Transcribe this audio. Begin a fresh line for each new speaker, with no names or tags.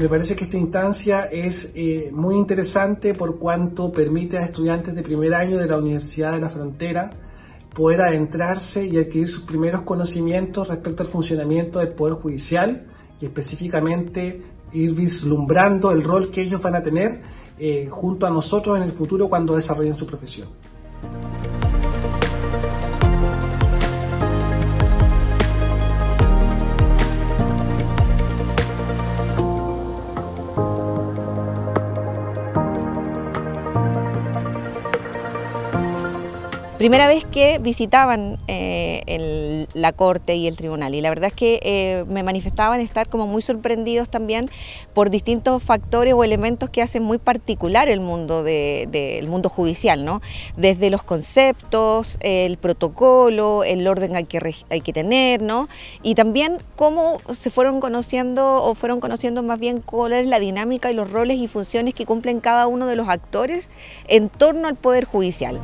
Me parece que esta instancia es eh, muy interesante por cuanto permite a estudiantes de primer año de la Universidad de la Frontera poder adentrarse y adquirir sus primeros conocimientos respecto al funcionamiento del Poder Judicial y específicamente ir vislumbrando el rol que ellos van a tener eh, junto a nosotros en el futuro cuando desarrollen su profesión.
Primera vez que visitaban eh, la corte y el tribunal y la verdad es que eh, me manifestaban estar como muy sorprendidos también por distintos factores o elementos que hacen muy particular el mundo, del mundo judicial, ¿no? desde los conceptos, el protocolo, el orden hay que, hay que tener ¿no? y también cómo se fueron conociendo o fueron conociendo más bien cuál es la dinámica y los roles y funciones que cumplen cada uno de los actores en torno al Poder Judicial.